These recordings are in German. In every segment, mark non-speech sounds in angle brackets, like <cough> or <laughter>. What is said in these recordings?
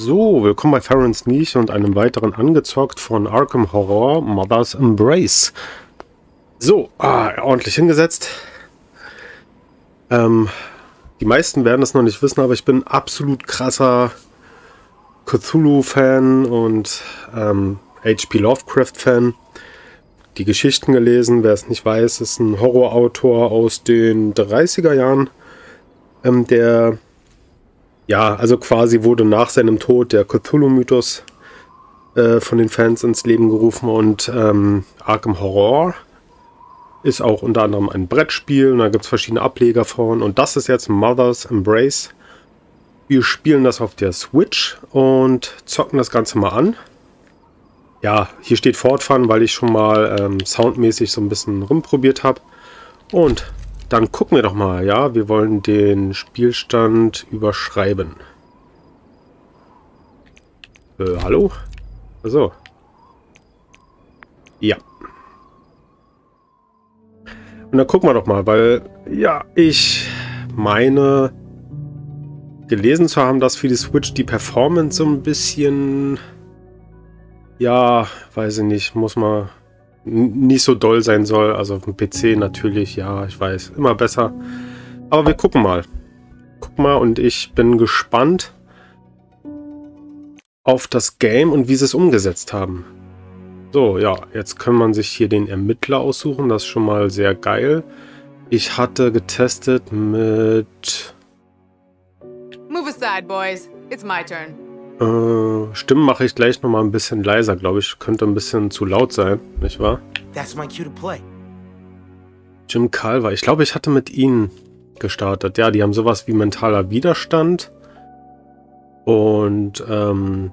So, willkommen bei Farron's Niche und einem weiteren angezockt von Arkham Horror Mother's Embrace. So, ah, ordentlich hingesetzt. Ähm, die meisten werden es noch nicht wissen, aber ich bin absolut krasser Cthulhu-Fan und ähm, H.P. Lovecraft-Fan. Die Geschichten gelesen, wer es nicht weiß, ist ein Horrorautor aus den 30er Jahren, ähm, der ja, also quasi wurde nach seinem Tod der Cthulhu-Mythos äh, von den Fans ins Leben gerufen und ähm, Arkham Horror ist auch unter anderem ein Brettspiel und da gibt es verschiedene Ableger von und das ist jetzt Mother's Embrace. Wir spielen das auf der Switch und zocken das Ganze mal an. Ja, hier steht fortfahren, weil ich schon mal ähm, soundmäßig so ein bisschen rumprobiert habe. Und dann gucken wir doch mal, ja. Wir wollen den Spielstand überschreiben. Äh, hallo? So. Ja. Und dann gucken wir doch mal, weil, ja, ich meine gelesen zu haben, dass für die Switch die Performance so ein bisschen, ja, weiß ich nicht, muss man nicht so doll sein soll. Also auf dem PC natürlich, ja, ich weiß, immer besser. Aber wir gucken mal. Guck mal und ich bin gespannt auf das Game und wie sie es umgesetzt haben. So, ja, jetzt kann man sich hier den Ermittler aussuchen. Das ist schon mal sehr geil. Ich hatte getestet mit... Move aside, boys. It's my turn. Äh, Stimmen mache ich gleich nochmal ein bisschen leiser, glaube ich. Könnte ein bisschen zu laut sein, nicht wahr? That's my cue to play. Jim Calver. Ich glaube, ich hatte mit ihnen gestartet. Ja, die haben sowas wie mentaler Widerstand. Und ähm,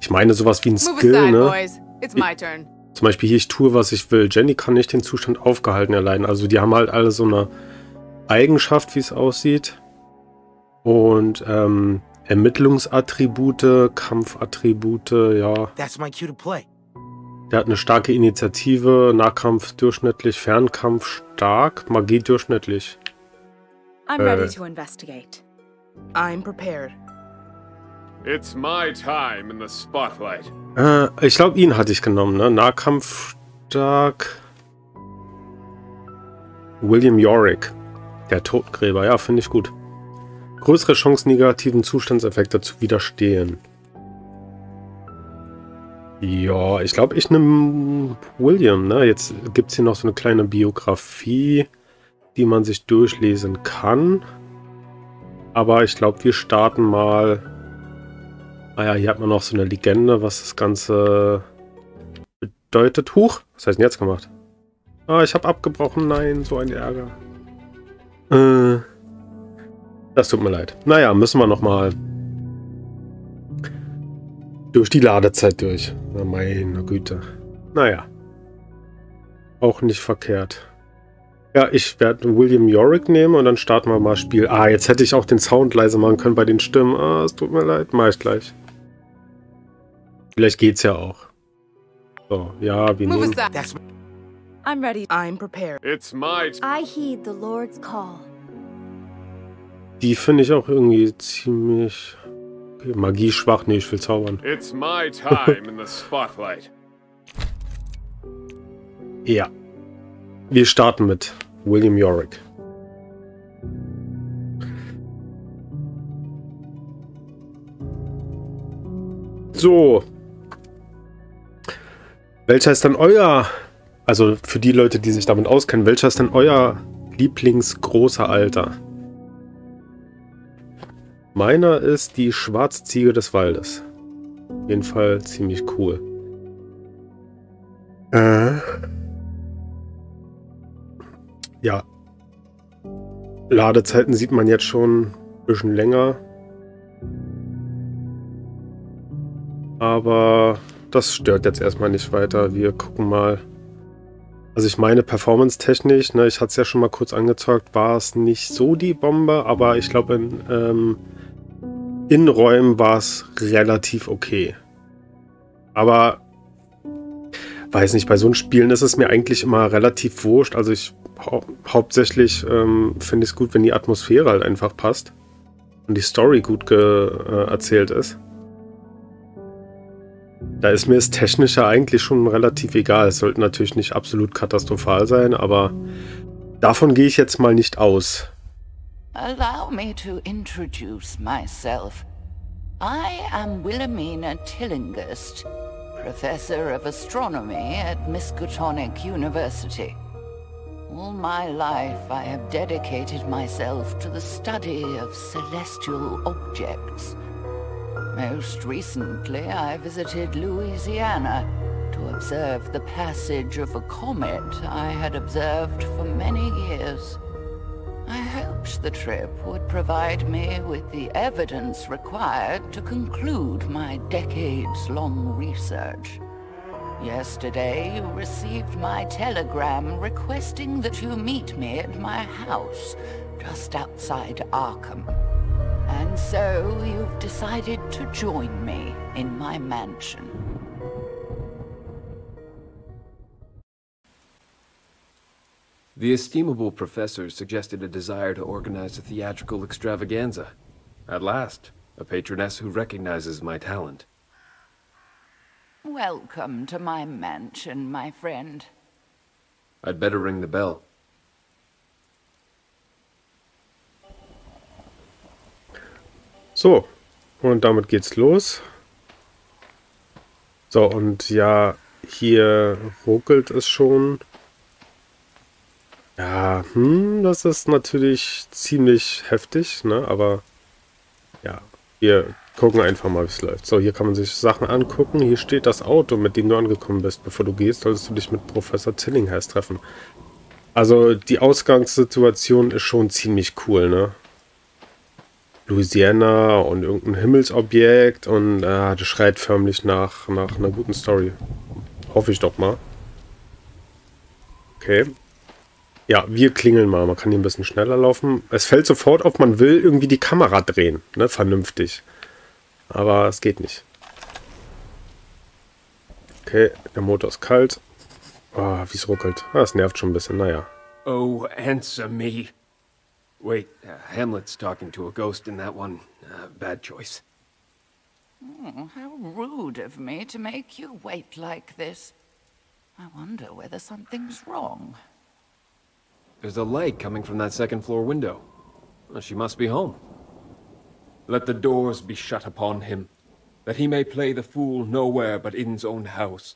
ich meine sowas wie ein Skill, aside, ne? It's my turn. Zum Beispiel hier, ich tue, was ich will. Jenny kann nicht den Zustand aufgehalten erleiden. Also die haben halt alle so eine Eigenschaft, wie es aussieht. Und ähm, Ermittlungsattribute, Kampfattribute, ja. That's my cue to play. Der hat eine starke Initiative, Nahkampf durchschnittlich, Fernkampf stark, Magie durchschnittlich. I'm äh. ready to investigate. I'm prepared. It's my time in the spotlight. Äh, ich glaube, ihn hatte ich genommen, ne? Nahkampf stark. William Yorick. Der Totgräber, ja, finde ich gut größere Chance, negativen Zustandseffekte zu widerstehen. Ja, ich glaube, ich nehme William. Ne? Jetzt gibt es hier noch so eine kleine Biografie, die man sich durchlesen kann. Aber ich glaube, wir starten mal... Ah hier hat man noch so eine Legende, was das Ganze bedeutet. Huch, was heißt denn jetzt gemacht? Ah, ich habe abgebrochen. Nein, so ein Ärger. Äh... Das tut mir leid. Naja, müssen wir nochmal durch die Ladezeit durch. Na meine Güte. Naja. Auch nicht verkehrt. Ja, ich werde William Yorick nehmen und dann starten wir mal Spiel. Ah, jetzt hätte ich auch den Sound leise machen können bei den Stimmen. Ah, es tut mir leid. Mach ich gleich. Vielleicht geht's ja auch. So, ja, wir nehmen... I'm ready. I'm prepared. It's my... I heed the Lord's call. Die finde ich auch irgendwie ziemlich Magie schwach. Nee, ich will zaubern. It's my time in the spotlight. <laughs> ja. Wir starten mit William Yorick. So. Welcher ist dann euer, also für die Leute, die sich damit auskennen, welcher ist denn euer Lieblingsgroßer Alter? Meiner ist die Schwarzziege des Waldes. Auf jeden Fall ziemlich cool. Äh. Ja. Ladezeiten sieht man jetzt schon ein bisschen länger. Aber das stört jetzt erstmal nicht weiter. Wir gucken mal. Also ich meine, performance-technisch, ne, ich hatte es ja schon mal kurz angezeugt, war es nicht so die Bombe, aber ich glaube, in ähm, Innenräumen war es relativ okay. Aber weiß nicht, bei so Spielen ist es mir eigentlich immer relativ wurscht. Also ich hau hauptsächlich ähm, finde ich es gut, wenn die Atmosphäre halt einfach passt und die Story gut äh, erzählt ist. Da ist mir das Technische eigentlich schon relativ egal. Es sollte natürlich nicht absolut katastrophal sein, aber davon gehe ich jetzt mal nicht aus. Allow me to introduce myself. I am Wilhelmina Tillinghast, professor of astronomy at Miskatonic University. All my life I have dedicated myself to the study of celestial objects. Most recently, I visited Louisiana to observe the passage of a comet I had observed for many years. I hoped the trip would provide me with the evidence required to conclude my decades-long research. Yesterday, you received my telegram requesting that you meet me at my house, just outside Arkham. And so, you've decided to join me in my mansion. The estimable professor suggested a desire to organize a theatrical extravaganza. At last, a patroness who recognizes my talent. Welcome to my mansion, my friend. I'd better ring the bell. So, und damit geht's los. So, und ja, hier ruckelt es schon. Ja, hm, das ist natürlich ziemlich heftig, ne? Aber ja, wir gucken einfach mal, wie es läuft. So, hier kann man sich Sachen angucken. Hier steht das Auto, mit dem du angekommen bist. Bevor du gehst, solltest du dich mit Professor Tillinghast treffen. Also, die Ausgangssituation ist schon ziemlich cool, ne? Louisiana und irgendein Himmelsobjekt und äh, das schreit förmlich nach, nach einer guten Story. Hoffe ich doch mal. Okay. Ja, wir klingeln mal. Man kann hier ein bisschen schneller laufen. Es fällt sofort auf, man will irgendwie die Kamera drehen. Ne, vernünftig. Aber es geht nicht. Okay, der Motor ist kalt. Oh, wie es ruckelt. Ah, es nervt schon ein bisschen. Naja. Oh, answer me. Wait, uh, Hamlet's talking to a ghost in that one. Uh, bad choice. Oh, how rude of me to make you wait like this. I wonder whether something's wrong. There's a light coming from that second floor window. Well, she must be home. Let the doors be shut upon him, that he may play the fool nowhere but in's own house.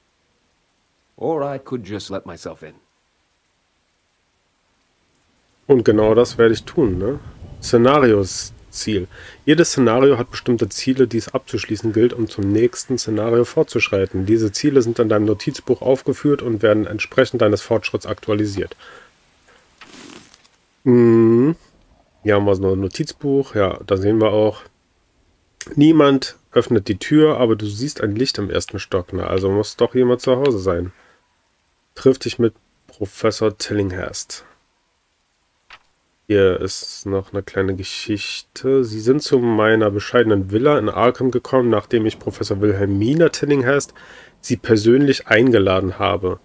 Or I could just let myself in. Und genau das werde ich tun, ne? Szenarios Ziel. Jedes Szenario hat bestimmte Ziele, die es abzuschließen gilt, um zum nächsten Szenario fortzuschreiten. Diese Ziele sind in deinem Notizbuch aufgeführt und werden entsprechend deines Fortschritts aktualisiert. Mhm. Hier haben wir so ein Notizbuch. Ja, da sehen wir auch, niemand öffnet die Tür, aber du siehst ein Licht im ersten Stock. Ne? Also muss doch jemand zu Hause sein. Triff dich mit Professor Tillinghast. Hier ist noch eine kleine Geschichte. Sie sind zu meiner bescheidenen Villa in Arkham gekommen, nachdem ich Professor Wilhelmina Tillinghast sie persönlich eingeladen habe.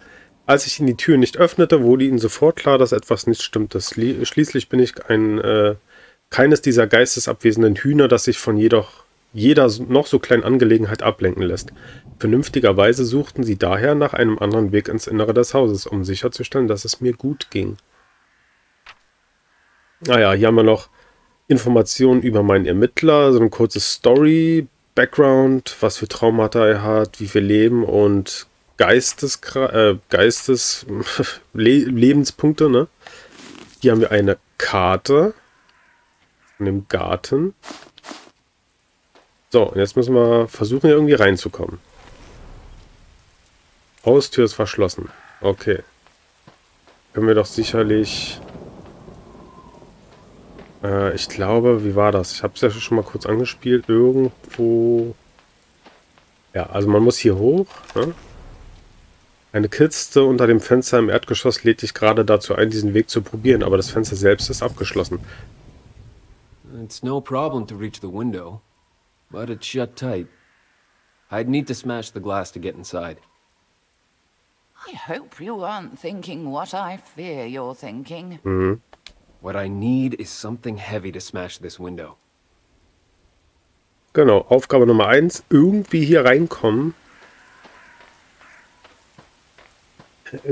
Als ich ihnen die Tür nicht öffnete, wurde ihnen sofort klar, dass etwas nicht stimmte. Schließlich bin ich ein, äh, keines dieser geistesabwesenden Hühner, das sich von jedoch jeder noch so kleinen Angelegenheit ablenken lässt. Vernünftigerweise suchten sie daher nach einem anderen Weg ins Innere des Hauses, um sicherzustellen, dass es mir gut ging. Naja, hier haben wir noch Informationen über meinen Ermittler, so eine kurze Story, Background, was für Traumata er hat, wie wir leben und Geistes, äh, Geistes <laughs> Le Lebenspunkte. Ne? Hier haben wir eine Karte von dem Garten. So, und jetzt müssen wir versuchen, hier irgendwie reinzukommen. Haustür ist verschlossen. Okay. Können wir doch sicherlich äh, ich glaube, wie war das? Ich habe es ja schon mal kurz angespielt. Irgendwo... Ja, also man muss hier hoch. Ne? Eine Kiste unter dem Fenster im Erdgeschoss lädt dich gerade dazu ein, diesen Weg zu probieren, aber das Fenster selbst ist abgeschlossen. It's no problem to reach the window, but it's shut tight. I'd need to smash the glass to get inside. I hope you aren't thinking what I fear you're thinking. Mhm. What I need is something heavy to smash this window. Genau, Aufgabe Nummer 1, irgendwie hier reinkommen.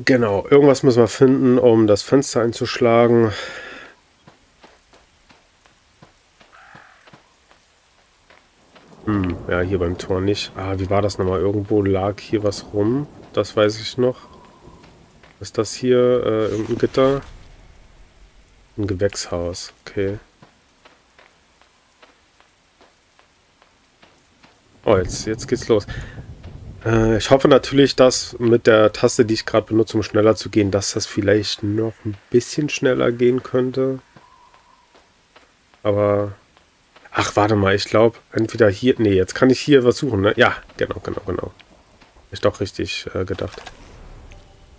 Genau, irgendwas müssen wir finden, um das Fenster einzuschlagen. Hm, ja, hier beim Tor nicht. Ah, wie war das nochmal? Irgendwo lag hier was rum. Das weiß ich noch. Ist das hier äh, irgendein Gitter? Ein Gewächshaus, okay. Oh, jetzt, jetzt geht's los. Äh, ich hoffe natürlich, dass mit der Taste, die ich gerade benutze, um schneller zu gehen, dass das vielleicht noch ein bisschen schneller gehen könnte. Aber... Ach, warte mal, ich glaube, entweder hier... Nee, jetzt kann ich hier was suchen, ne? Ja, genau, genau, genau. Ist doch richtig äh, gedacht.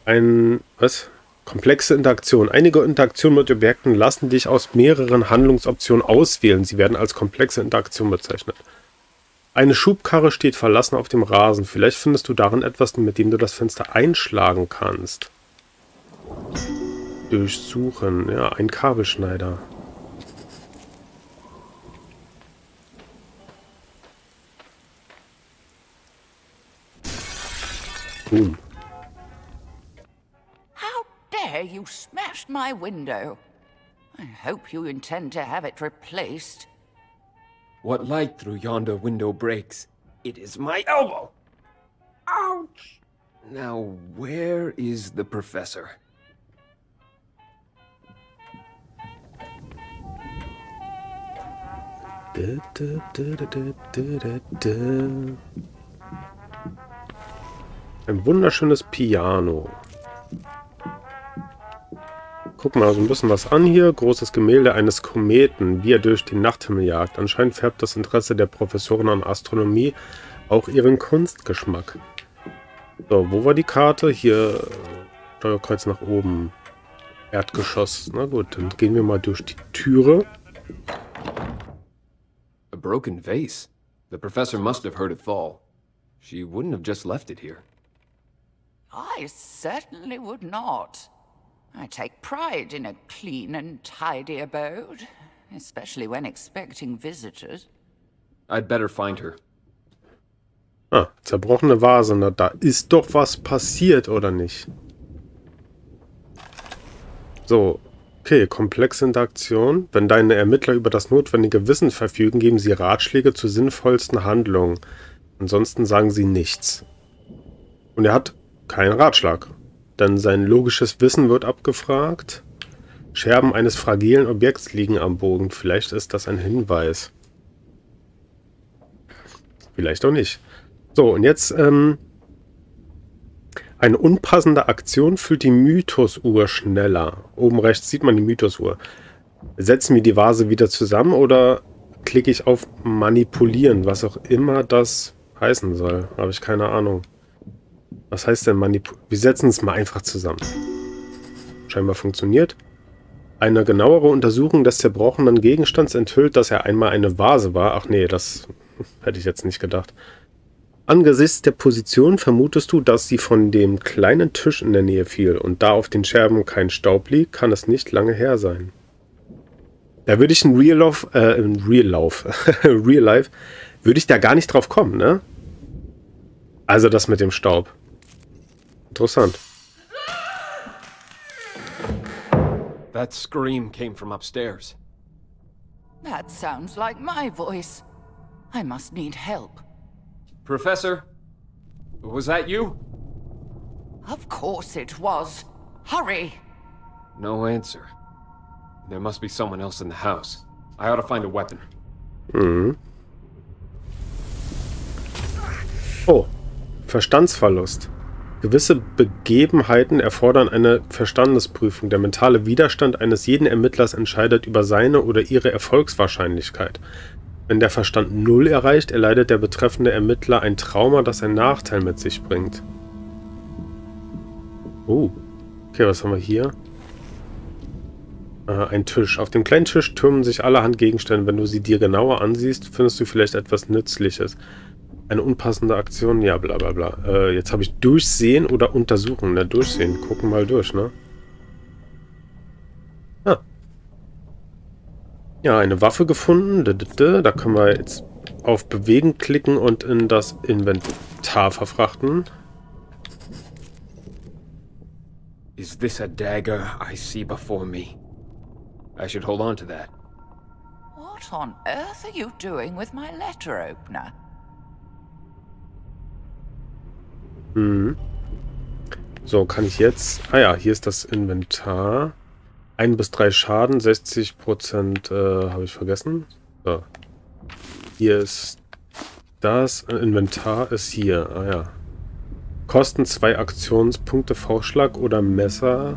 Ein... Was? Komplexe Interaktion. Einige Interaktionen mit Objekten lassen dich aus mehreren Handlungsoptionen auswählen. Sie werden als komplexe Interaktion bezeichnet. Eine Schubkarre steht verlassen auf dem Rasen. Vielleicht findest du darin etwas, mit dem du das Fenster einschlagen kannst. Durchsuchen. Ja, ein Kabelschneider. Boom. How dare you smash my window? I hope you intend to have it replaced. What light through yonder window breaks? It is my elbow! Ouch! Now, where is the professor? Ein wunderschönes Piano. Guck mal so ein bisschen was an hier. Großes Gemälde eines Kometen, wie er durch den Nachthimmel jagt. Anscheinend färbt das Interesse der Professoren an Astronomie auch ihren Kunstgeschmack. So, wo war die Karte? Hier, Steuerkreuz nach oben. Erdgeschoss. Na gut, dann gehen wir mal durch die Türe. A broken vase. The professor must have heard it fall. She wouldn't have just left it here. I certainly would not. I take pride in a clean and tidy abode, especially when expecting visitors. I'd better find her. Ah, zerbrochene Vase. Na, da ist doch was passiert, oder nicht? So, okay, komplexe Interaktion. Wenn deine Ermittler über das notwendige Wissen verfügen, geben sie Ratschläge zu sinnvollsten Handlungen. Ansonsten sagen sie nichts. Und er hat keinen Ratschlag. Dann sein logisches Wissen wird abgefragt. Scherben eines fragilen Objekts liegen am Boden. Vielleicht ist das ein Hinweis. Vielleicht auch nicht. So, und jetzt ähm, eine unpassende Aktion füllt die Mythosuhr schneller. Oben rechts sieht man die Mythosuhr. Setzen wir die Vase wieder zusammen oder klicke ich auf Manipulieren, was auch immer das heißen soll. Habe ich keine Ahnung. Was heißt denn manipulieren? Wir setzen es mal einfach zusammen. Scheinbar funktioniert. Eine genauere Untersuchung des zerbrochenen Gegenstands enthüllt, dass er einmal eine Vase war. Ach nee, das <laughs> hätte ich jetzt nicht gedacht. Angesichts der Position vermutest du, dass sie von dem kleinen Tisch in der Nähe fiel und da auf den Scherben kein Staub liegt, kann es nicht lange her sein. Da würde ich in Real Life, äh, in Real Life, <laughs> Real Life, würde ich da gar nicht drauf kommen, ne? Also das mit dem Staub. Interessant. That scream came from upstairs. That sounds like my voice. I must need help. Professor? Was that you? Of course it was. Hurry! No answer. There must be someone else in the house. I ought to find a weapon. Mhm. Oh, Verstandsverlust. Gewisse Begebenheiten erfordern eine Verstandesprüfung. Der mentale Widerstand eines jeden Ermittlers entscheidet über seine oder ihre Erfolgswahrscheinlichkeit. Wenn der Verstand Null erreicht, erleidet der betreffende Ermittler ein Trauma, das einen Nachteil mit sich bringt. Oh, okay, was haben wir hier? Äh, ein Tisch. Auf dem kleinen Tisch türmen sich allerhand Gegenstände. Wenn du sie dir genauer ansiehst, findest du vielleicht etwas Nützliches. Eine unpassende Aktion, ja, bla bla bla. Äh, jetzt habe ich Durchsehen oder Untersuchen. Na, Durchsehen. Gucken mal durch, ne? Ah. Ja, eine Waffe gefunden. Da können wir jetzt auf Bewegen klicken und in das Inventar verfrachten. Is this a dagger I see before me? I should hold on to that. What on earth are you doing with my letter opener? Mhm. So, kann ich jetzt... Ah ja, hier ist das Inventar. Ein bis drei Schaden, 60 Prozent äh, habe ich vergessen. So. Hier ist das Inventar ist hier. Ah ja. Kosten zwei Aktionspunkte V-Schlag oder Messer.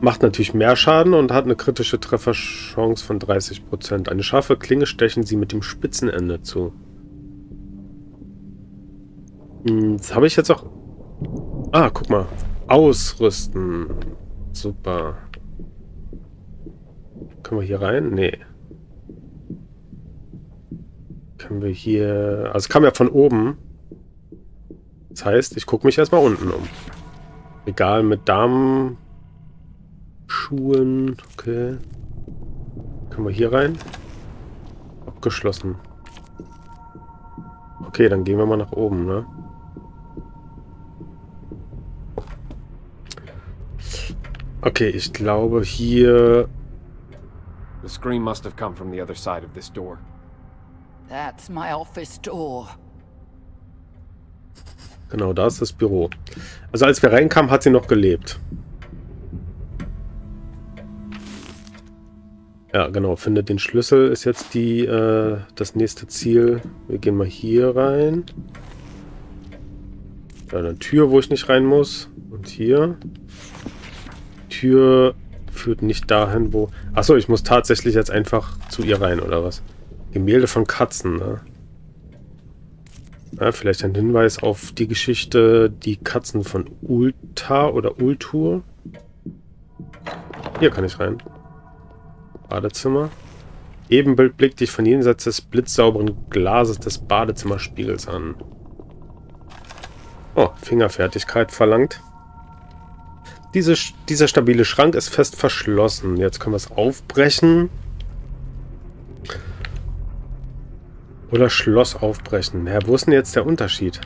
Macht natürlich mehr Schaden und hat eine kritische Trefferchance von 30%. Eine scharfe Klinge stechen sie mit dem Spitzenende zu. Hm, das habe ich jetzt auch... Ah, guck mal. Ausrüsten. Super. Können wir hier rein? Nee. Können wir hier... Also es kam ja von oben. Das heißt, ich gucke mich erstmal unten um. Egal, mit Damen... Schuhen. Okay. Können wir hier rein? Abgeschlossen. Okay, dann gehen wir mal nach oben, ne? Okay, ich glaube hier... The scream must have come from the other side of this door. That's my office door. Genau, da ist das Büro. Also als wir reinkamen, hat sie noch gelebt. Ja, genau. Findet den Schlüssel ist jetzt die äh, das nächste Ziel. Wir gehen mal hier rein. Da eine Tür, wo ich nicht rein muss. Und hier. Tür führt nicht dahin, wo... Achso, ich muss tatsächlich jetzt einfach zu ihr rein, oder was? Gemälde von Katzen, ne? Ja, vielleicht ein Hinweis auf die Geschichte Die Katzen von Ulta oder Ultur. Hier kann ich rein. Badezimmer. Ebenbild blickt dich von jenseits des blitzsauberen Glases des Badezimmerspiegels an. Oh, Fingerfertigkeit verlangt. Diese, dieser stabile Schrank ist fest verschlossen. Jetzt können wir es aufbrechen. Oder Schloss aufbrechen. Ja, wo ist denn jetzt der Unterschied?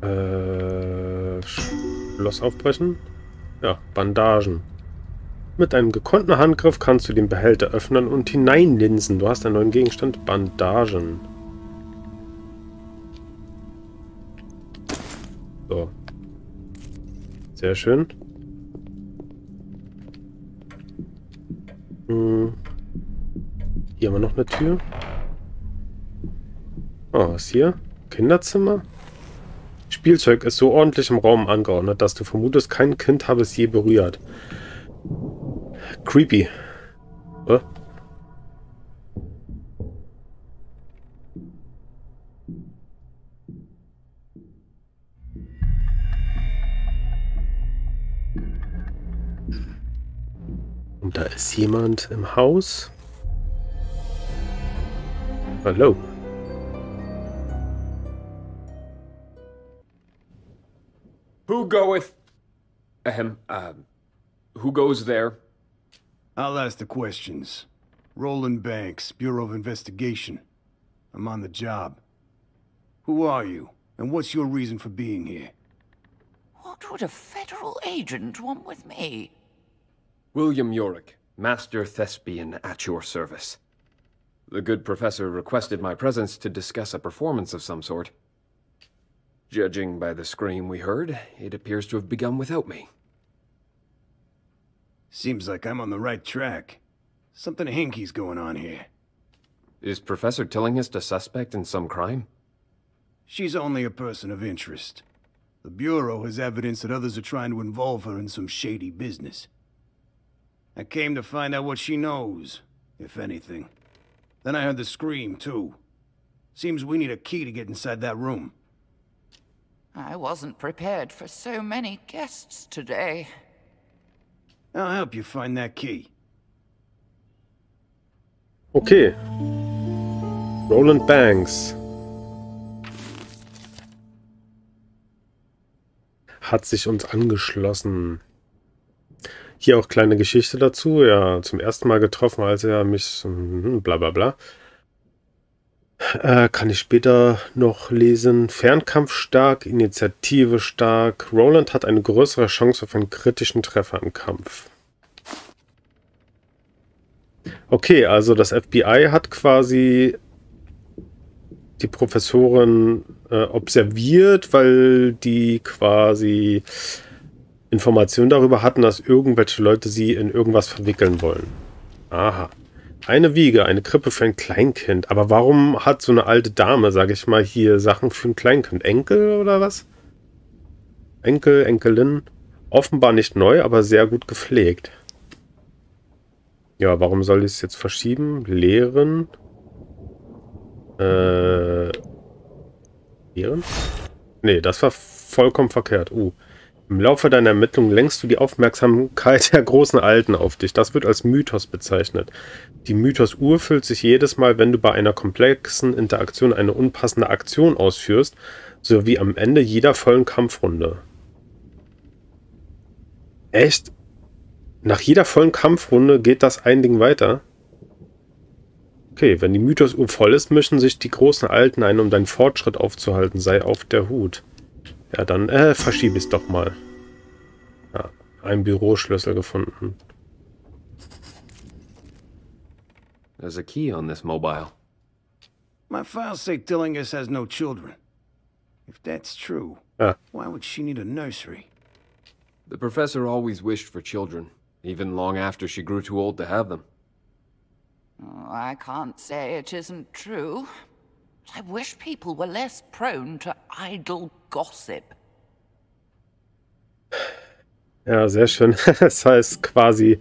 Äh, Schloss aufbrechen? Ja, Bandagen. Mit einem gekonnten Handgriff kannst du den Behälter öffnen und hineinlinsen. Du hast einen neuen Gegenstand, Bandagen. So. Sehr schön. Hm. Hier haben wir noch eine Tür. Oh, was hier? Kinderzimmer? Spielzeug ist so ordentlich im Raum angeordnet, dass du vermutest, kein Kind habe es je berührt. Creepy. Oh. Ist jemand im Haus. Hallo. Who goeth... Ahem, uh, who goes there? I'll ask the questions. Roland Banks, Bureau of Investigation. I'm on the job. Who are you, and what's your reason for being here? What would a federal agent want with me? William Yorick, Master Thespian at your service. The good professor requested my presence to discuss a performance of some sort. Judging by the scream we heard, it appears to have begun without me. Seems like I'm on the right track. Something hinky's going on here. Is Professor Tillinghast a suspect in some crime? She's only a person of interest. The Bureau has evidence that others are trying to involve her in some shady business. I came to find out what she knows, if anything. Then I heard the scream, too. Seems we need a key to get inside that room. I wasn't prepared for so many guests today. I'll help you find that key. Okay. Roland Banks. Hat sich uns angeschlossen. Hier auch kleine Geschichte dazu. Ja, zum ersten Mal getroffen, als er mich... hm, Bla bla bla. Äh, kann ich später noch lesen. Fernkampf stark, Initiative stark. Roland hat eine größere Chance auf einen kritischen Treffer im Kampf. Okay, also das FBI hat quasi die Professorin äh, observiert, weil die quasi Informationen darüber hatten, dass irgendwelche Leute sie in irgendwas verwickeln wollen. Aha. Eine Wiege, eine Krippe für ein Kleinkind. Aber warum hat so eine alte Dame, sage ich mal, hier Sachen für ein Kleinkind? Enkel oder was? Enkel, Enkelin. Offenbar nicht neu, aber sehr gut gepflegt. Ja, warum soll ich es jetzt verschieben? Lehren. Äh. Lehren? Nee, das war vollkommen verkehrt. Uh. Im Laufe deiner Ermittlungen lenkst du die Aufmerksamkeit <laughs> der großen Alten auf dich. Das wird als Mythos bezeichnet. Die Mythos-Uhr füllt sich jedes Mal, wenn du bei einer komplexen Interaktion eine unpassende Aktion ausführst, sowie am Ende jeder vollen Kampfrunde. Echt? Nach jeder vollen Kampfrunde geht das ein Ding weiter. Okay, wenn die Mythos-Uhr voll ist, mischen sich die großen Alten ein, um deinen Fortschritt aufzuhalten. Sei auf der Hut. Ja, dann äh, verschiebe es doch mal. Ja, ein Büroschlüssel gefunden. There's a key on this mobile. My files say Tillinghast has no children. If that's true, Ah. why would she need a nursery? The professor always wished for children, even long after she grew too old to have them. Oh, I can't say it isn't true. I wish people were less prone to idle gossip. Ja, sehr schön. <laughs> Das heißt quasi,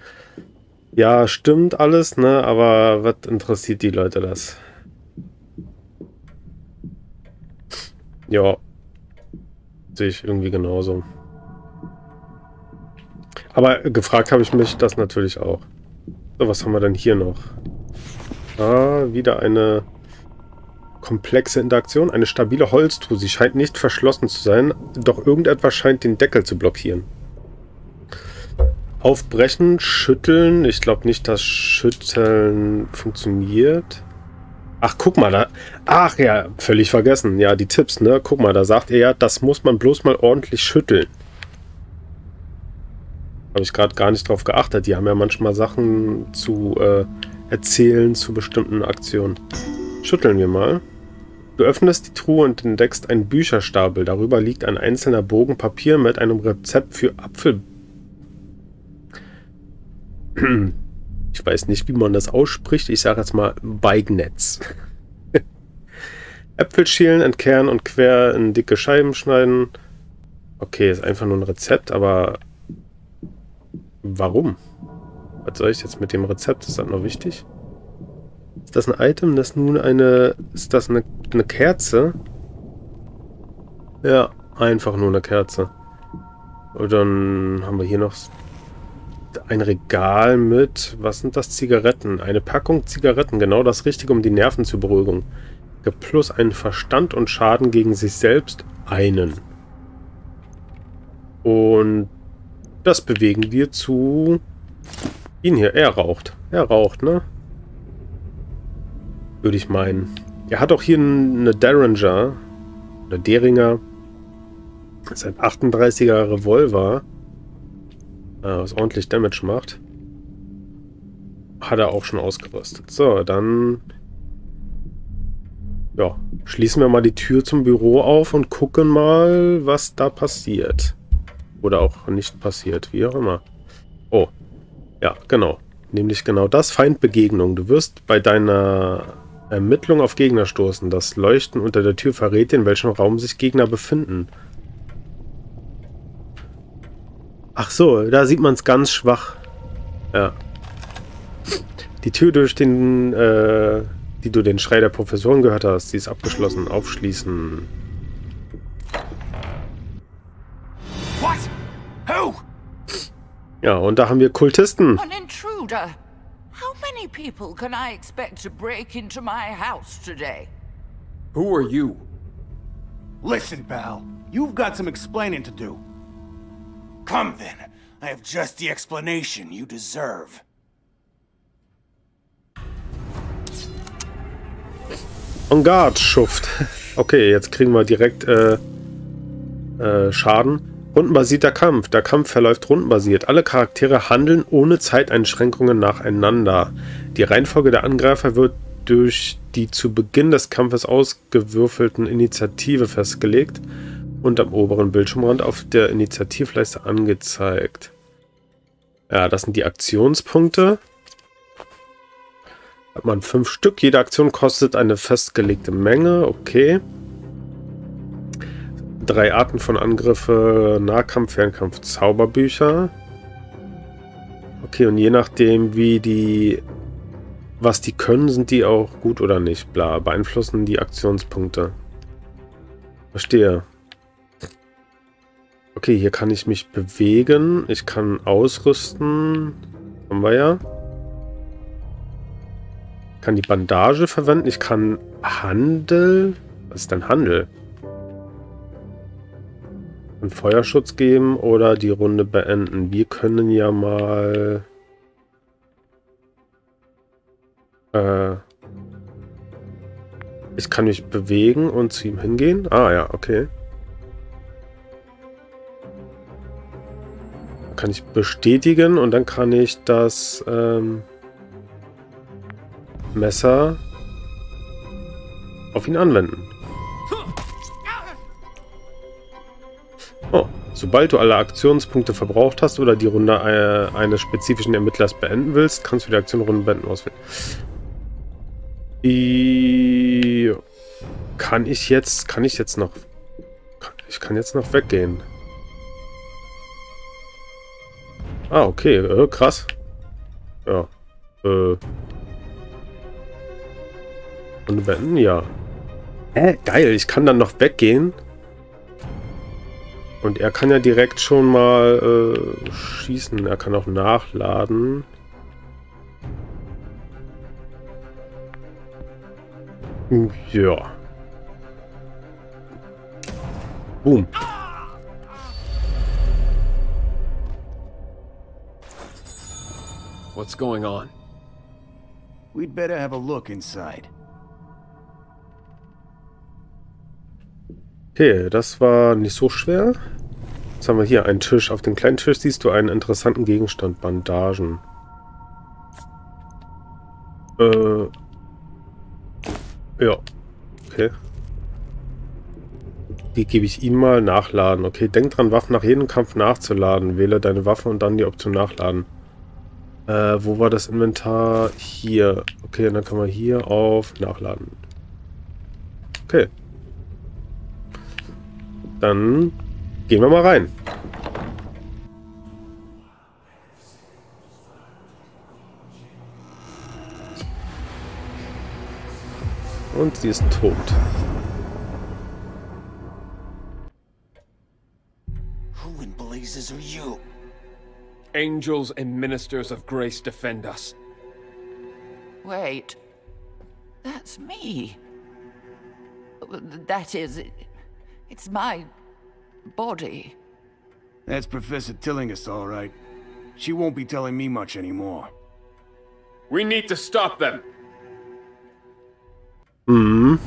ja, stimmt alles, ne? Aber was interessiert die Leute das? Ja. Sehe ich irgendwie genauso. Aber gefragt habe ich mich das natürlich auch. So, was haben wir denn hier noch? Ah, wieder eine komplexe Interaktion. Eine stabile Holztruhe. Sie scheint nicht verschlossen zu sein, doch irgendetwas scheint den Deckel zu blockieren. Aufbrechen, schütteln. Ich glaube nicht, dass Schütteln funktioniert. Ach, guck mal, da. Ach ja, völlig vergessen. Ja, die Tipps, ne? Guck mal, da sagt er ja, das muss man bloß mal ordentlich schütteln. Habe ich gerade gar nicht drauf geachtet. Die haben ja manchmal Sachen zu äh, erzählen zu bestimmten Aktionen. Schütteln wir mal. Du öffnest die Truhe und entdeckst einen Bücherstapel. Darüber liegt ein einzelner Bogen Papier mit einem Rezept für Apfel. <clears throat> Ich weiß nicht, wie man das ausspricht. Ich sage jetzt mal Beignetz. <laughs> Äpfel schälen, entkernen und quer in dicke Scheiben schneiden. Okay, ist einfach nur ein Rezept, aber warum? Was soll ich jetzt mit dem Rezept? Ist das noch wichtig? Ist das ein Item? Das nun eine. Ist das eine, eine Kerze? Ja, einfach nur eine Kerze. Und dann haben wir hier noch ein Regal mit. Was sind das? Zigaretten. Eine Packung Zigaretten. Genau das Richtige, um die Nerven zu beruhigen. Plus einen Verstand und Schaden gegen sich selbst. Einen. Und das bewegen wir zu ihn hier. Er raucht. Er raucht, ne? Würde ich meinen. Er hat auch hier eine Derringer. Oder Deringer. Das ist ein 38er Revolver. Äh, was ordentlich Damage macht. Hat er auch schon ausgerüstet. So, dann... Ja, schließen wir mal die Tür zum Büro auf und gucken mal, was da passiert. Oder auch nicht passiert, wie auch immer. Oh, ja, genau. Nämlich genau das, Feindbegegnung. Du wirst bei deiner Ermittlung auf Gegner stoßen. Das Leuchten unter der Tür verrät, in welchem Raum sich Gegner befinden. Ach so, da sieht man es ganz schwach. Ja. Die Tür, durch den, äh, die du den Schrei der Professoren gehört hast, die ist abgeschlossen. Aufschließen. Ja, und da haben wir Kultisten. An intruder! How many people can I expect to break into my house today? Who are you? Listen, pal. You've got some explaining to do. Come then. I have just the explanation you deserve. On guard, Schuft. <laughs> Okay, jetzt kriegen wir direkt äh, äh, Schaden. Rundenbasierter Kampf. Der Kampf verläuft rundenbasiert. Alle Charaktere handeln ohne Zeiteinschränkungen nacheinander. Die Reihenfolge der Angreifer wird durch die zu Beginn des Kampfes ausgewürfelten Initiative festgelegt und am oberen Bildschirmrand auf der Initiativleiste angezeigt. Ja, das sind die Aktionspunkte. Hat man fünf Stück. Jede Aktion kostet eine festgelegte Menge. Okay. Drei Arten von Angriffe, Nahkampf, Fernkampf, Zauberbücher. Okay, und je nachdem, wie die, was die können, sind die auch gut oder nicht. Bla, beeinflussen die Aktionspunkte. Verstehe. Okay, hier kann ich mich bewegen. Ich kann ausrüsten. Haben wir ja. Kann die Bandage verwenden. Ich kann Handel. Was ist denn Handel? Einen Feuerschutz geben oder die Runde beenden. Wir können ja mal... Äh, ich kann mich bewegen und zu ihm hingehen. Ah ja, okay. kann ich bestätigen und dann kann ich das ähm, Messer auf ihn anwenden. Sobald du alle Aktionspunkte verbraucht hast oder die Runde äh, eines spezifischen Ermittlers beenden willst, kannst du die Aktion Runde beenden auswählen. Kann ich jetzt, kann ich jetzt noch, ich kann jetzt noch weggehen. Ah, okay. Äh, krass. Ja. Äh. Und beenden? Ja. Hä? Geil, ich kann dann noch weggehen. Und er kann ja direkt schon mal äh, schießen. Er kann auch nachladen. Ja. Boom. What's going on? We'd better have a look inside. Okay, das war nicht so schwer. Jetzt haben wir hier einen Tisch. Auf dem kleinen Tisch siehst du einen interessanten Gegenstand. Bandagen. Äh. Ja. Okay. Die gebe ich ihm mal nachladen. Okay, denk dran, Waffen nach jedem Kampf nachzuladen. Wähle deine Waffe und dann die Option nachladen. Äh, wo war das Inventar? Hier. Okay, und dann kann man hier auf Nachladen. Okay. Dann gehen wir mal rein. Und sie ist tot. Who in blazes are you? Angels and ministers of grace defend us. Wait. That's me. That is... It's my... body. That's Professor Tillingus, all right. She won't be telling me much anymore. We need to stop them. Mhm.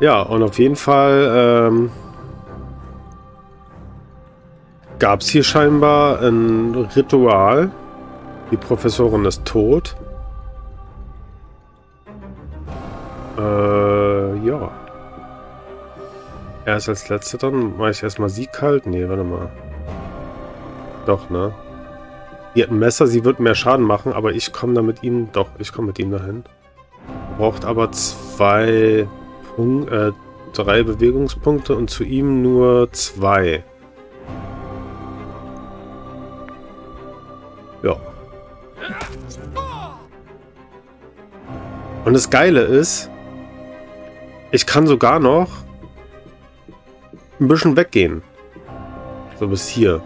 Ja, und auf jeden Fall ähm, gab es hier scheinbar ein Ritual. Die Professorin ist tot. Erst als letzter, dann mache ich erstmal sie kalt. Nee, warte mal. Doch, ne? Die hat ein Messer, sie wird mehr Schaden machen, aber ich komme da mit ihm, doch, ich komme mit ihm dahin. Braucht aber zwei Punkt, äh, drei Bewegungspunkte und zu ihm nur zwei. Ja. Und das Geile ist, ich kann sogar noch ein bisschen weggehen. So bis hier.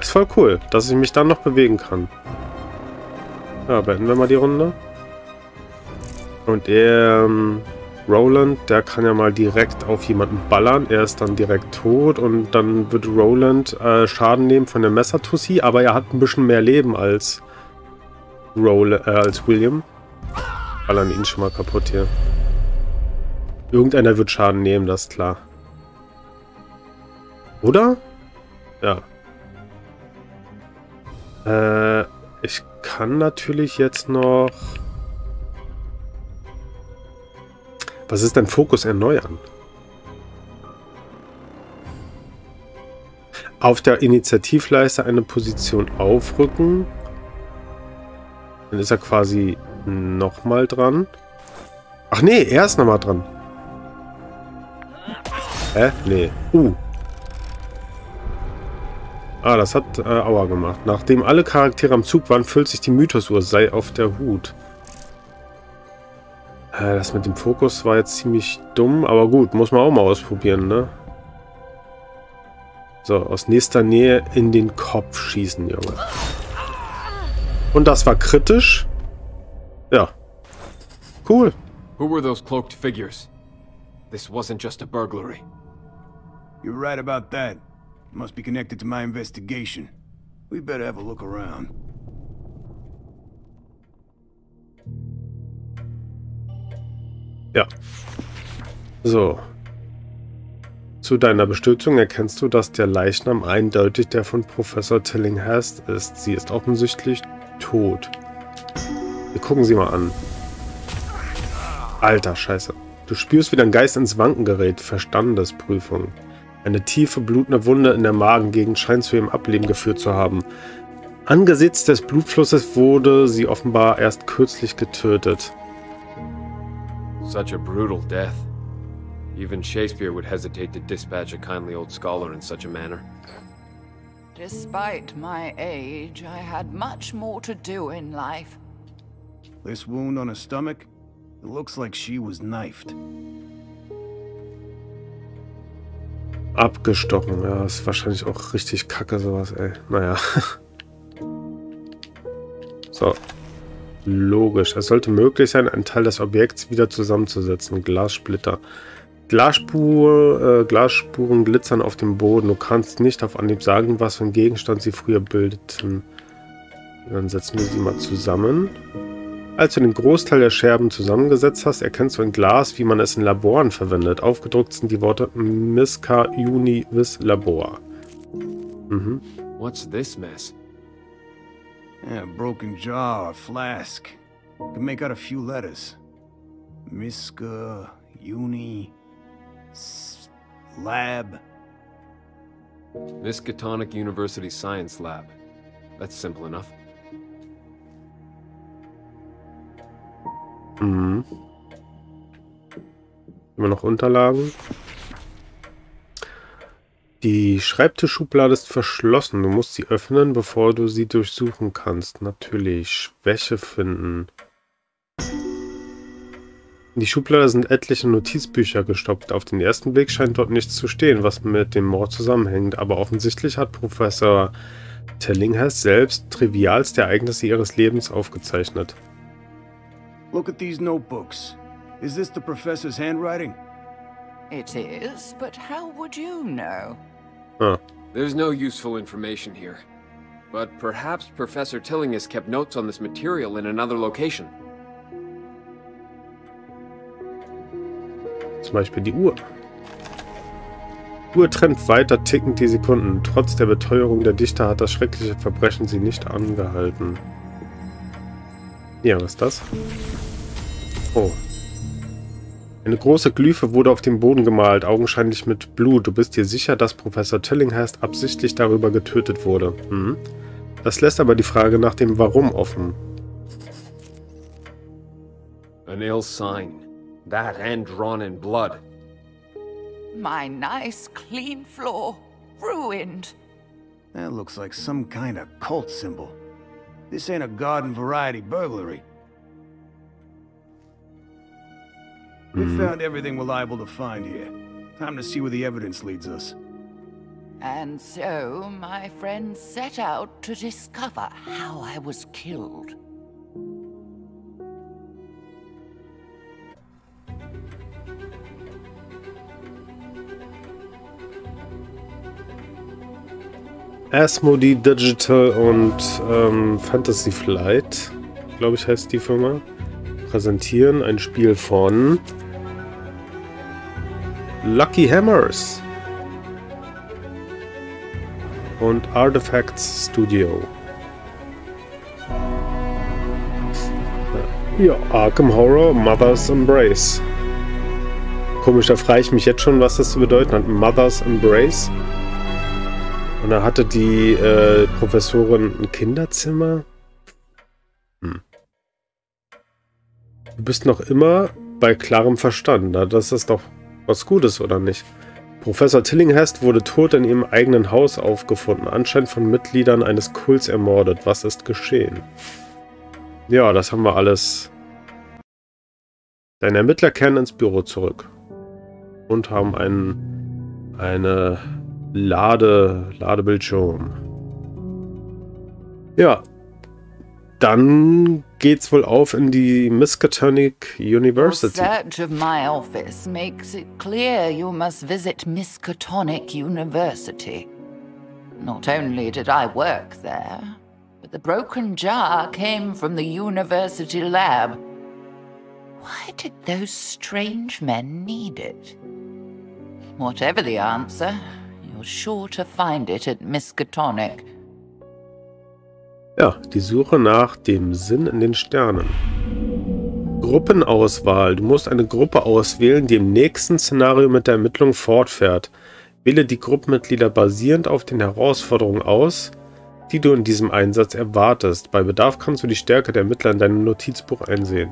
Ist voll cool, dass ich mich dann noch bewegen kann. Ja, beenden wir mal die Runde. Und ähm, Roland, der kann ja mal direkt auf jemanden ballern. Er ist dann direkt tot und dann wird Roland äh, Schaden nehmen von der Messertussi, aber er hat ein bisschen mehr Leben als, Roland, äh, als William. Ballern ihn schon mal kaputt hier. Irgendeiner wird Schaden nehmen, das ist klar. Oder? Ja. Äh, ich kann natürlich jetzt noch... Was ist denn Fokus erneuern? Auf der Initiativleiste eine Position aufrücken. Dann ist er quasi nochmal dran. Ach nee, er ist nochmal dran. Hä? Nee. Uh. Ah, das hat äh, Aua gemacht. Nachdem alle Charaktere am Zug waren, füllt sich die Mythosuhr. Sei auf der Hut. Äh, das mit dem Fokus war jetzt ziemlich dumm, aber gut, muss man auch mal ausprobieren, ne? So, aus nächster Nähe in den Kopf schießen, Junge. Und das war kritisch. Ja. Cool. Who were those cloaked figures? This wasn't just a burglary. You're right about that. Must be connected to my investigation. We better have a look around. Ja. So. Zu deiner Bestürzung erkennst du, dass der Leichnam eindeutig der von Professor Tillinghast ist. Sie ist offensichtlich tot. Wir gucken sie mal an. Alter, scheiße. Du spürst, wie dein Geist ins Wanken gerät. Verstandesprüfung. Eine tiefe, blutende Wunde in der Magengegend scheint zu ihrem Ableben geführt zu haben. Angesichts des Blutflusses wurde sie offenbar erst kürzlich getötet. Such a brutal death. Even Shakespeare would hesitate to dispatch a kindly old scholar in such a manner. Despite my age, I had much more to do in life. This wound on her stomach, it looks like she was knifed. Abgestochen, ja, ist wahrscheinlich auch richtig kacke sowas, ey. Naja. <laughs> So. Logisch. Es sollte möglich sein, einen Teil des Objekts wieder zusammenzusetzen. Glassplitter. Glasspur, äh, Glasspuren glitzern auf dem Boden. Du kannst nicht auf Anhieb sagen, was für ein Gegenstand sie früher bildeten. Dann setzen wir sie mal zusammen. Als du den Großteil der Scherben zusammengesetzt hast, erkennst du ein Glas, wie man es in Laboren verwendet. Aufgedruckt sind die Worte Miska Uni Vis Labor. Mhm. What's this mess? Yeah, a broken jar or flask. Can make out a few letters. Miska, Uni, S Lab. Miskatonic University Science Lab. That's simple enough. Mhm. Immer noch Unterlagen. Die Schreibtischschublade ist verschlossen. Du musst sie öffnen, bevor du sie durchsuchen kannst. Natürlich. Schwäche finden. In die Schublade sind etliche Notizbücher gestopft. Auf den ersten Blick scheint dort nichts zu stehen, was mit dem Mord zusammenhängt. Aber offensichtlich hat Professor Tillinghast selbst trivialste Ereignisse ihres Lebens aufgezeichnet. Look at these notebooks. Is this the professor's handwriting? It is, but how would you know? Ah, There's no useful information here. But perhaps Professor Tillinghast kept notes on this material in another location. zum Beispiel die Uhr. Uhr trennt weiter tickend die Sekunden. Trotz der Beteuerung der Dichter hat das schreckliche Verbrechen sie nicht angehalten. Ja, was ist das? Oh. Eine große Glyphe wurde auf dem Boden gemalt, augenscheinlich mit Blut. Du bist dir sicher, dass Professor Tillinghast absichtlich darüber getötet wurde. Hm. Das lässt aber die Frage nach dem Warum offen. An ill sign. That and drawn in blood. My nice, clean floor, ruined. That looks like some kind of cult symbol. This ain't a garden variety burglary. We hmm. found everything we're liable to find here. Time to see where the evidence leads us. And so my friends set out to discover how I was killed. Asmodee Digital und ähm, Fantasy Flight, glaube ich, heißt die Firma, präsentieren ein Spiel von Lucky Hammers und Artifacts Studio. Ja, Arkham Horror Mother's Embrace. Komisch, da frage ich mich jetzt schon, was das zu bedeuten hat. Mother's Embrace. Und da hatte die äh, Professorin ein Kinderzimmer. Hm. Du bist noch immer bei klarem Verstand. Na, das ist doch was Gutes, oder nicht? Professor Tillinghast wurde tot in ihrem eigenen Haus aufgefunden, anscheinend von Mitgliedern eines Kults ermordet. Was ist geschehen? Ja, das haben wir alles. Deine Ermittler kehren ins Büro zurück und haben einen, eine Lade, Ladebildschirm. Ja, dann geht's wohl auf in die Miskatonic University. The search of my office makes it clear you must visit Miskatonic University. Not only did I work there, but the broken jar came from the university lab. Why did those strange men need it? Whatever the answer, you're sure to find it at Miskatonic. Ja, die Suche nach dem Sinn in den Sternen. Gruppenauswahl. Du musst eine Gruppe auswählen, die im nächsten Szenario mit der Ermittlung fortfährt. Wähle die Gruppenmitglieder basierend auf den Herausforderungen aus, die du in diesem Einsatz erwartest. Bei Bedarf kannst du die Stärke der Ermittler in deinem Notizbuch einsehen.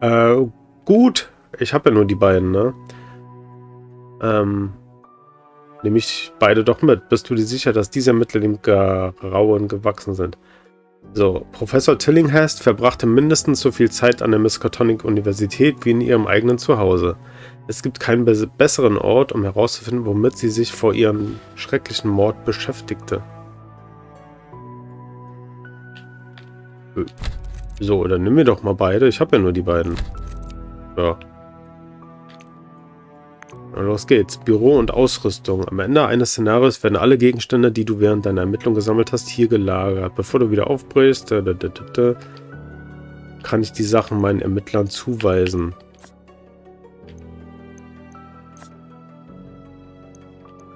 Äh, gut. Ich habe ja nur die beiden, ne? Ähm, nehme ich beide doch mit. Bist du dir sicher, dass diese Ermittler dem Grauen gewachsen sind? So, Professor Tillinghast verbrachte mindestens so viel Zeit an der Miskatonic Universität wie in ihrem eigenen Zuhause. Es gibt keinen be besseren Ort, um herauszufinden, womit sie sich vor ihrem schrecklichen Mord beschäftigte. So, dann nimm mir doch mal beide. Ich habe ja nur die beiden. Ja. Los geht's. Büro und Ausrüstung. Am Ende eines Szenarios werden alle Gegenstände, die du während deiner Ermittlung gesammelt hast, hier gelagert. Bevor du wieder aufbrichst, kann ich die Sachen meinen Ermittlern zuweisen.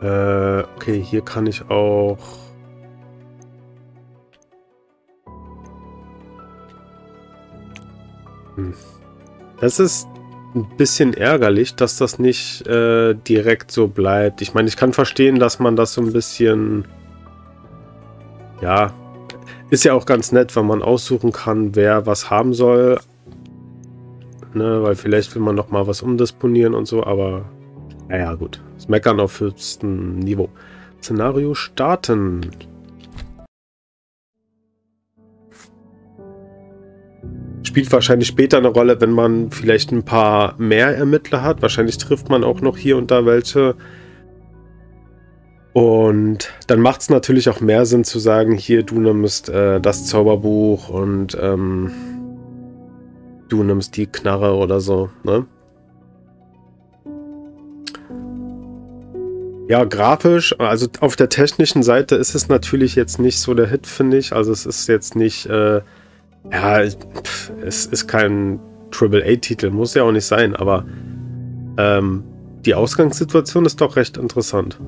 Äh, okay, hier kann ich auch... Hm. Das ist ein bisschen ärgerlich, dass das nicht äh, direkt so bleibt. Ich meine, ich kann verstehen, dass man das so ein bisschen... Ja, ist ja auch ganz nett, wenn man aussuchen kann, wer was haben soll. Ne, weil vielleicht will man noch mal was umdisponieren und so, aber naja, gut. Das Meckern auf höchstem Niveau. Szenario starten. Spielt wahrscheinlich später eine Rolle, wenn man vielleicht ein paar mehr Ermittler hat. Wahrscheinlich trifft man auch noch hier und da welche. Und dann macht es natürlich auch mehr Sinn zu sagen, hier, du nimmst äh, das Zauberbuch und ähm, du nimmst die Knarre oder so, ne? Ja, grafisch, also auf der technischen Seite ist es natürlich jetzt nicht so der Hit, finde ich. Also es ist jetzt nicht... Äh, ja, es ist kein Triple-A-Titel, muss ja auch nicht sein, aber ähm, die Ausgangssituation ist doch recht interessant.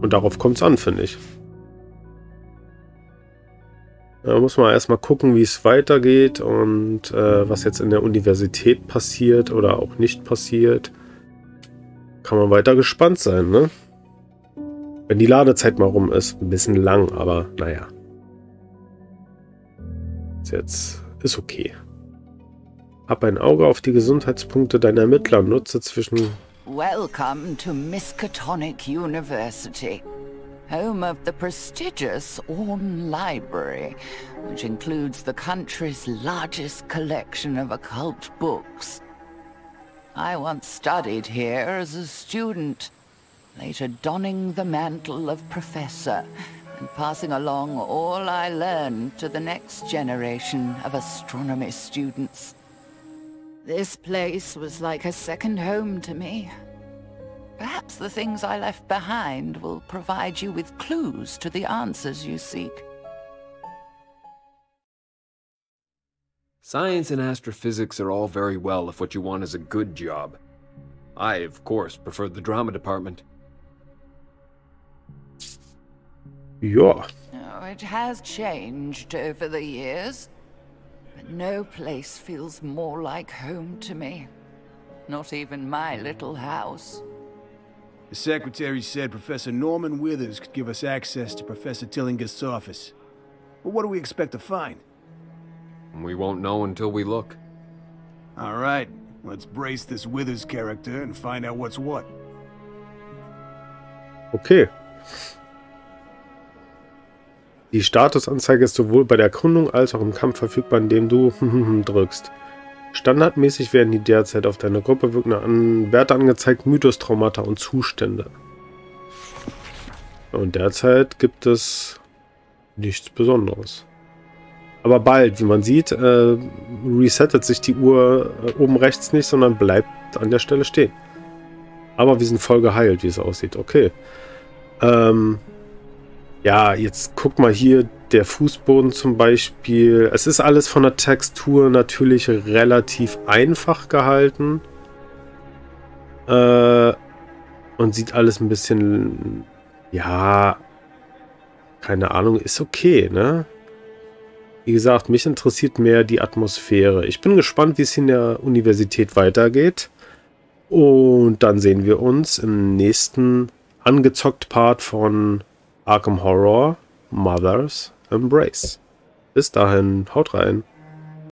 Und darauf kommt es an, finde ich. Da muss man erstmal gucken, wie es weitergeht und äh, was jetzt in der Universität passiert oder auch nicht passiert. Kann man weiter gespannt sein, ne? Wenn die Ladezeit mal rum ist. Ein bisschen lang, aber naja. Ist jetzt ist okay. Hab ein Auge auf die Gesundheitspunkte deiner Ermittler und nutze zwischen... Welcome to Miskatonic University, home of the prestigious Orne Library, which includes the country's largest collection of occult books. I once studied here as a student, later donning the mantle of professor and passing along all I learned to the next generation of astronomy students. This place was like a second home to me. Perhaps the things I left behind will provide you with clues to the answers you seek. Science and astrophysics are all very well if what you want is a good job. I, of course, prefer the drama department. Ja. Oh, it has changed over the years. But no place feels more like home to me. Not even my little house. The secretary said Professor Norman Withers could give us access to Professor Tillingust's office. But what do we expect to find? We won't know until we look. All right, let's brace this Withers character and find out what's what. Okay. Die Statusanzeige ist sowohl bei der Erkundung als auch im Kampf verfügbar, indem du <laughs> drückst. Standardmäßig werden die derzeit auf deine Gruppe wirkenden Werte angezeigt, Mythos, Traumata und Zustände. Und derzeit gibt es nichts Besonderes. Aber bald, wie man sieht, äh, resettet sich die Uhr äh, oben rechts nicht, sondern bleibt an der Stelle stehen. Aber wir sind voll geheilt, wie es aussieht. Okay. Ähm, ja, jetzt guck mal hier, der Fußboden zum Beispiel. Es ist alles von der Textur natürlich relativ einfach gehalten. Äh, und sieht alles ein bisschen, ja, keine Ahnung, ist okay, ne? Wie gesagt, mich interessiert mehr die Atmosphäre. Ich bin gespannt, wie es in der Universität weitergeht. Und dann sehen wir uns im nächsten angezockt Part von Arkham Horror Mother's Embrace. Bis dahin, haut rein.